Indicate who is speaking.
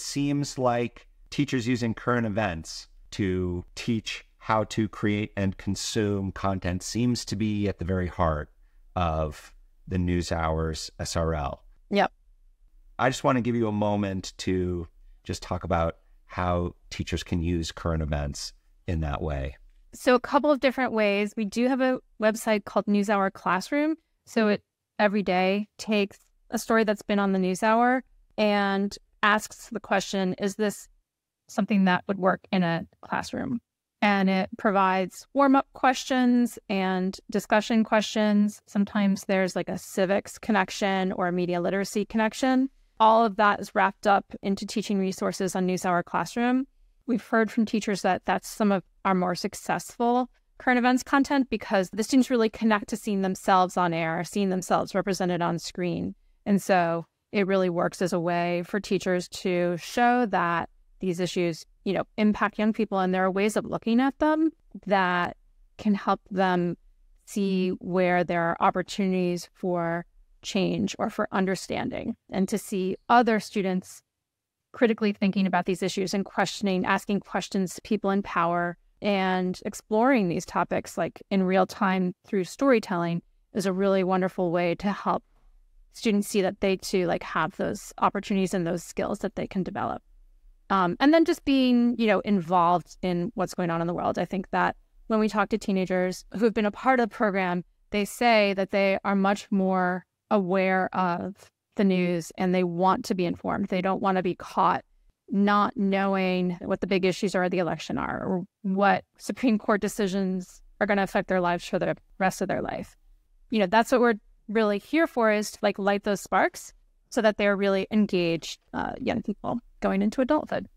Speaker 1: it seems like teachers using current events to teach how to create and consume content seems to be at the very heart of the NewsHour's SRL.
Speaker 2: Yep.
Speaker 1: I just want to give you a moment to just talk about how teachers can use current events in that way.
Speaker 2: So, a couple of different ways. We do have a website called NewsHour Classroom. So, it every day takes a story that's been on the NewsHour and asks the question Is this something that would work in a classroom? And it provides warm up questions and discussion questions. Sometimes there's like a civics connection or a media literacy connection. All of that is wrapped up into teaching resources on NewsHour Classroom. We've heard from teachers that that's some of our more successful current events content because the students really connect to seeing themselves on air, seeing themselves represented on screen. And so it really works as a way for teachers to show that these issues, you know, impact young people and there are ways of looking at them that can help them see mm-hmm. where there are opportunities for change or for understanding and to see other students critically thinking about these issues and questioning, asking questions to people in power and exploring these topics like in real time through storytelling is a really wonderful way to help students see that they too like have those opportunities and those skills that they can develop. Um, and then just being you know involved in what's going on in the world. I think that when we talk to teenagers who have been a part of the program they say that they are much more aware of the news and they want to be informed. They don't want to be caught not knowing what the big issues are the election are or what Supreme Court decisions are going to affect their lives for the rest of their life. You know, that's what we're really here for is to like light those sparks so that they're really engaged uh, young people going into adulthood.